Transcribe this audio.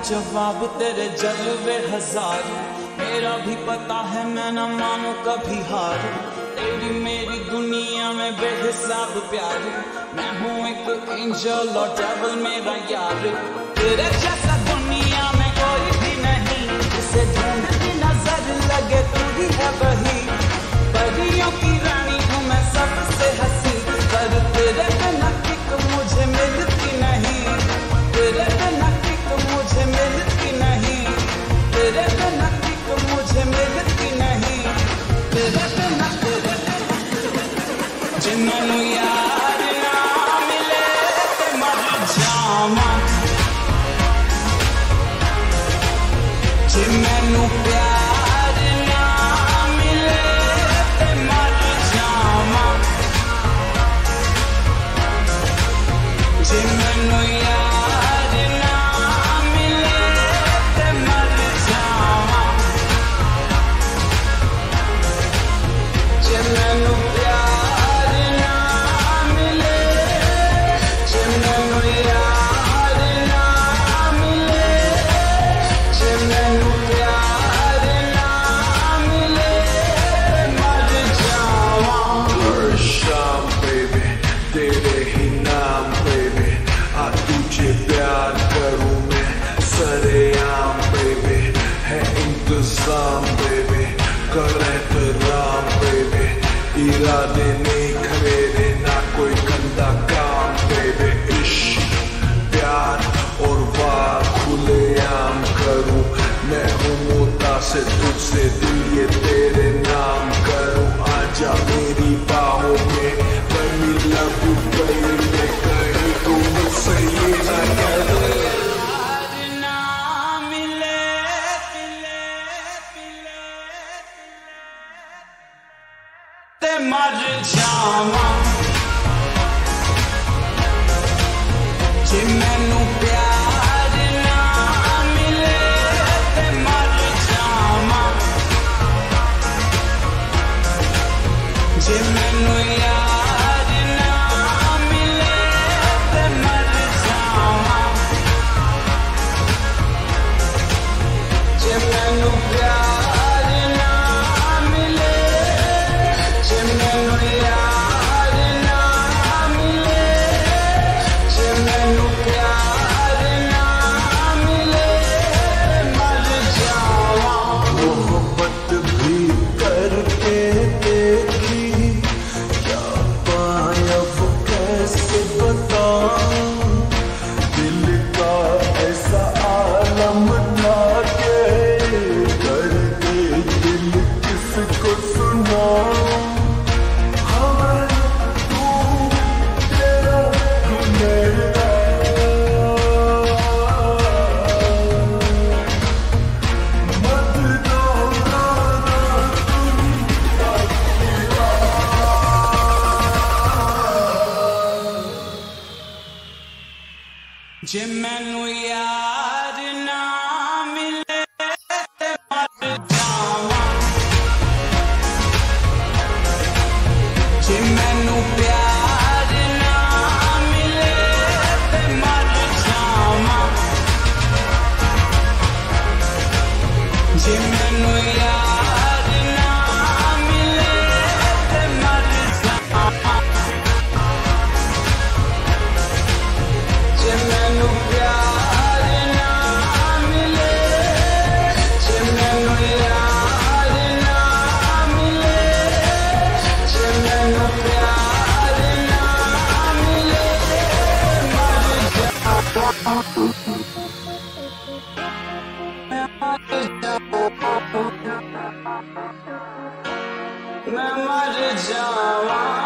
जवाब तेरे जलवे हज़ार। मेरा भी पता है मैं न मानो कभी हार। तेरी मेरी दुनिया में बेहिसाब प्यार। मैं हूँ एक एंजल और डेवल मेरा यार। तेरे जैसे y la de Madrid chiama Che menu na Milete Madrid chiama Che Jim and we are. Memory, Jawan.